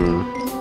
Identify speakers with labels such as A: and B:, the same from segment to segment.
A: Hmm.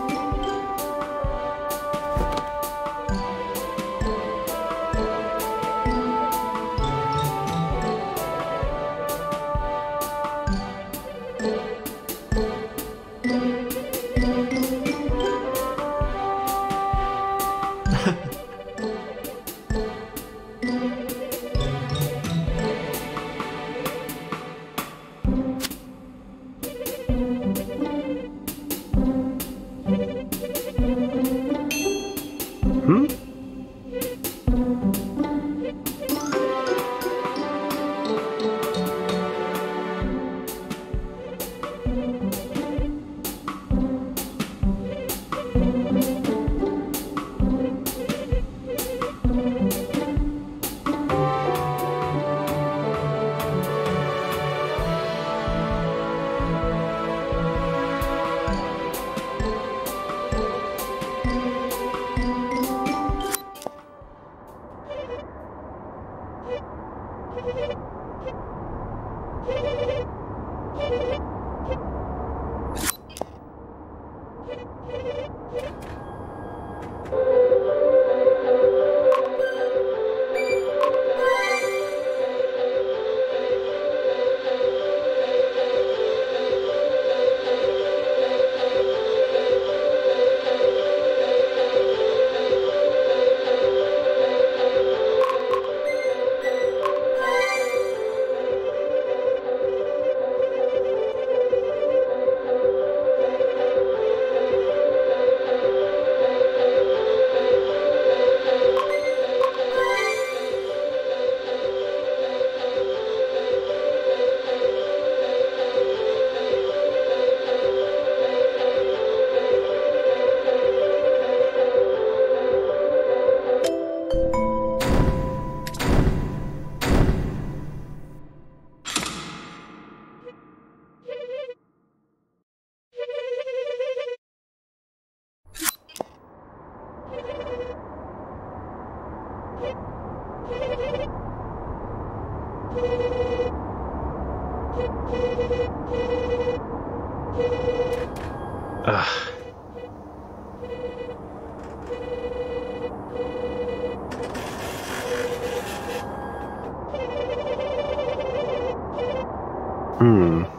A: Hmm.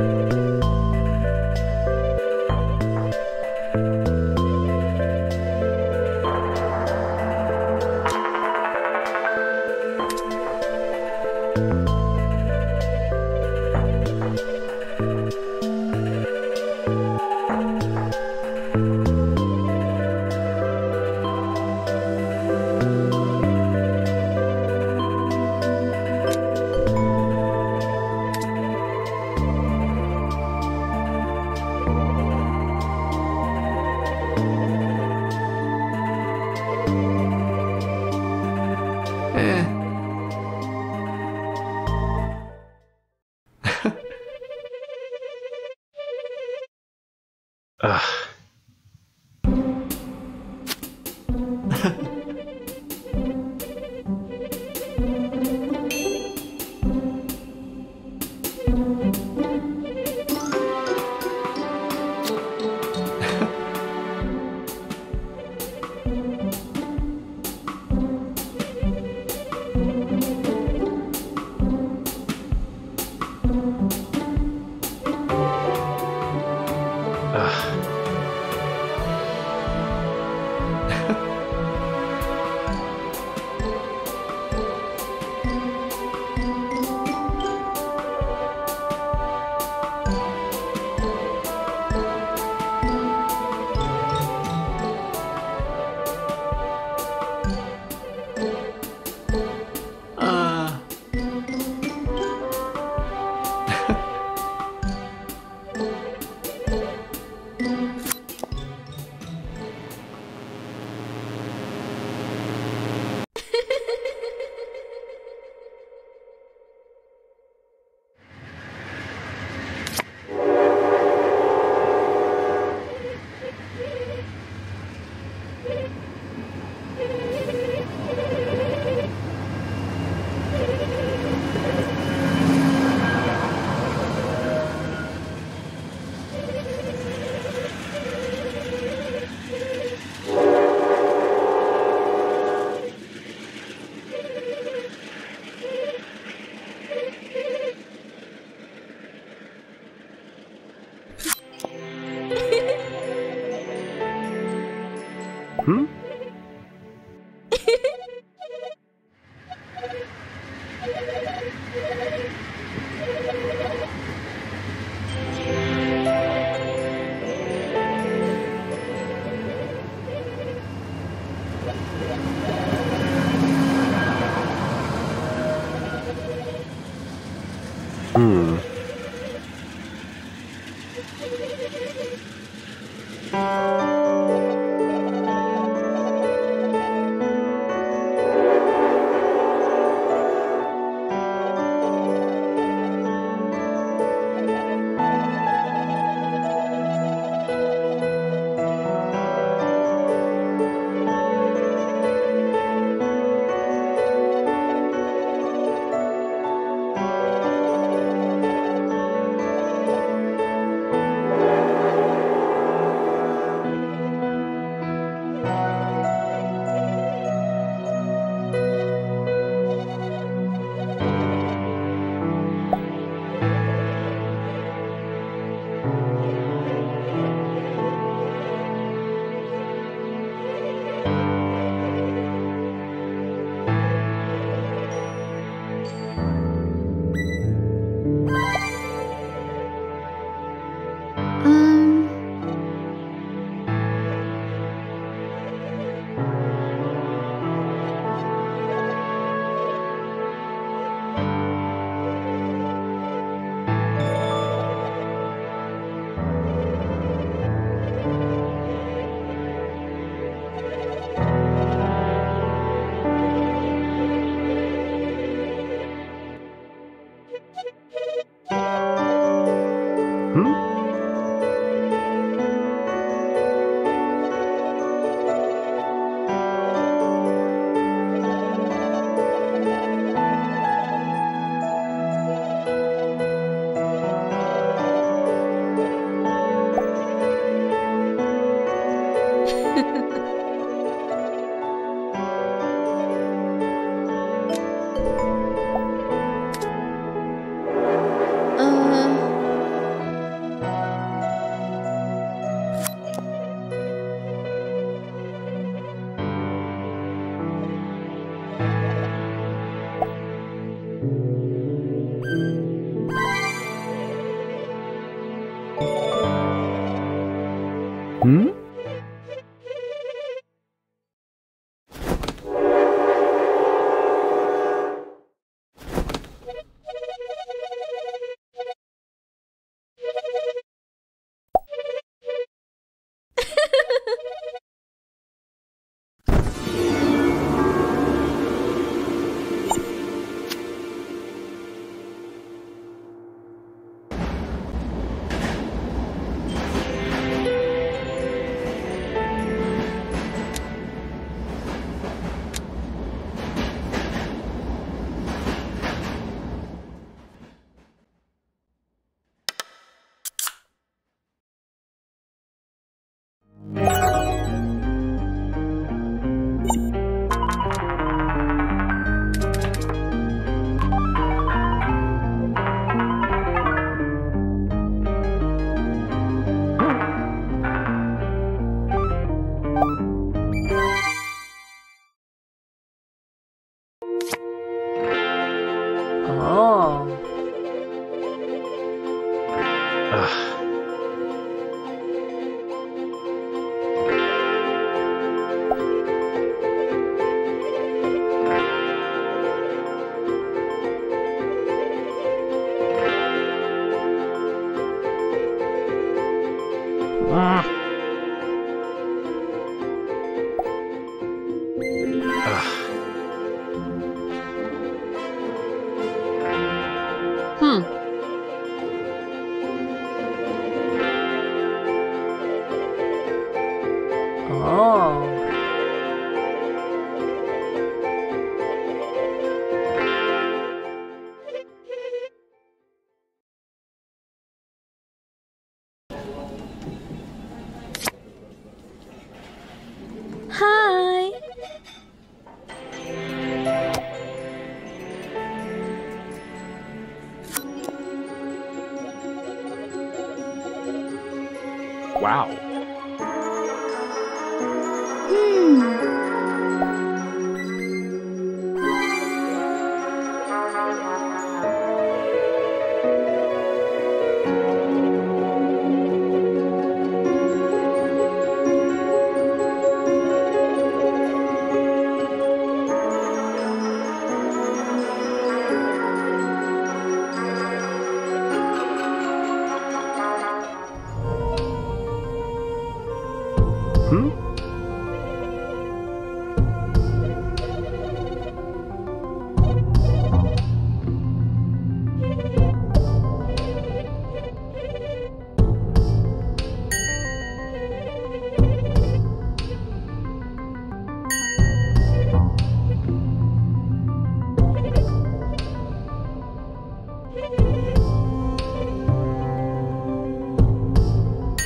B: Eh.
A: Ugh.
C: Ah.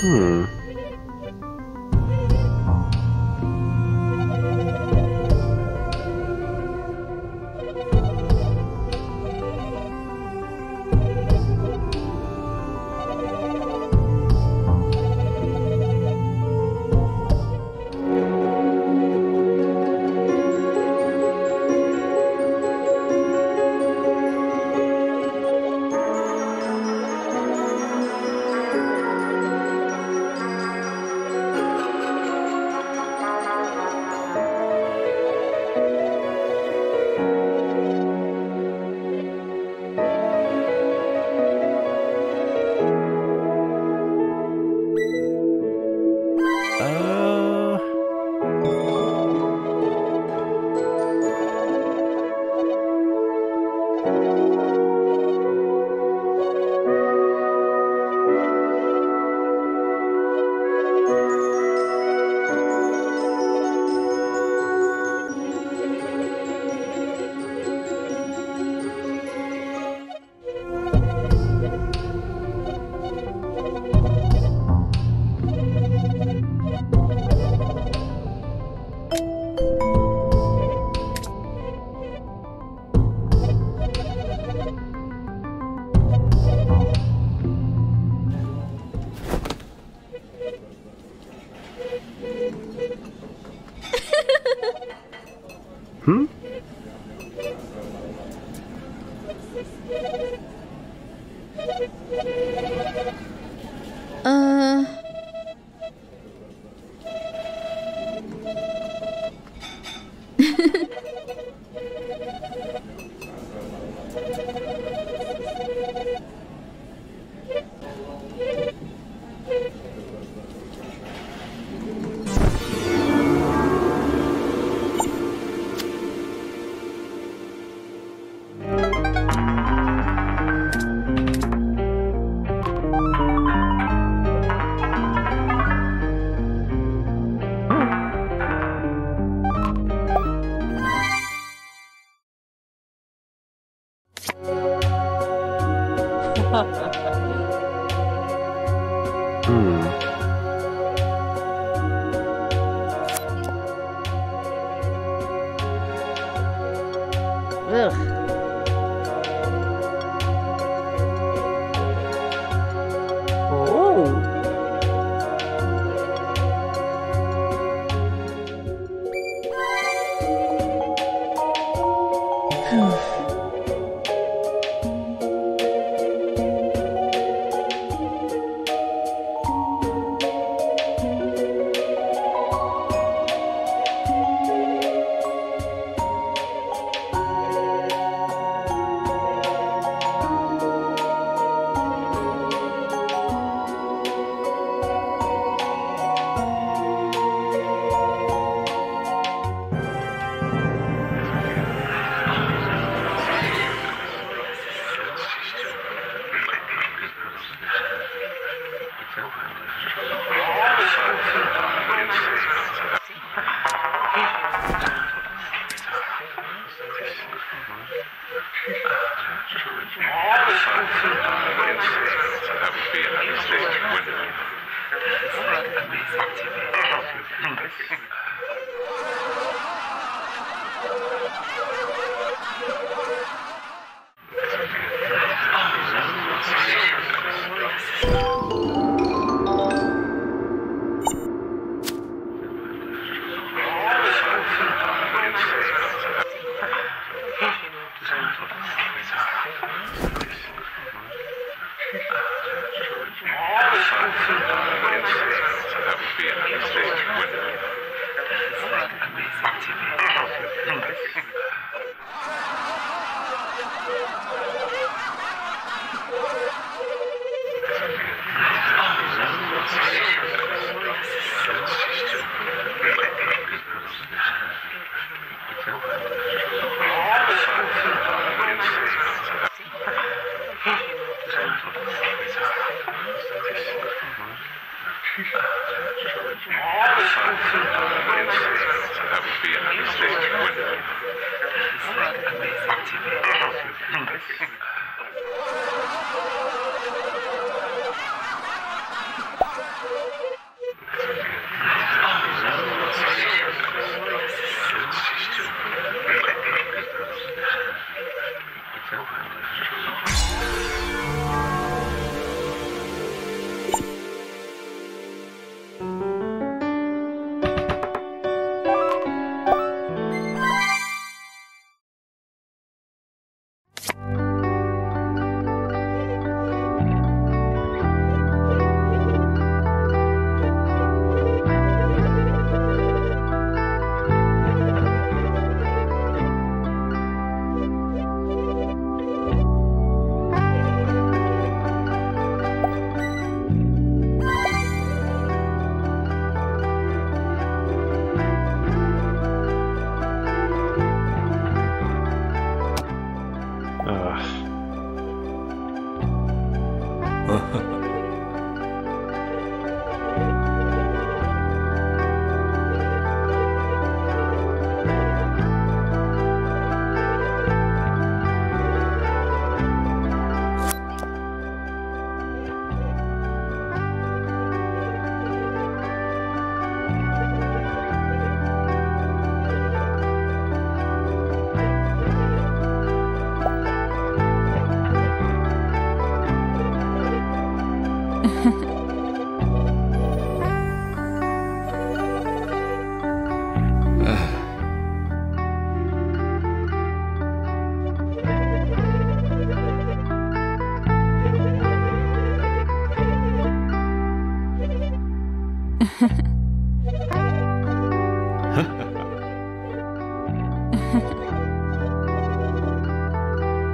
D: Hmm.
C: Uh.
E: 没有放
B: 进
F: 里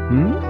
B: Hmm?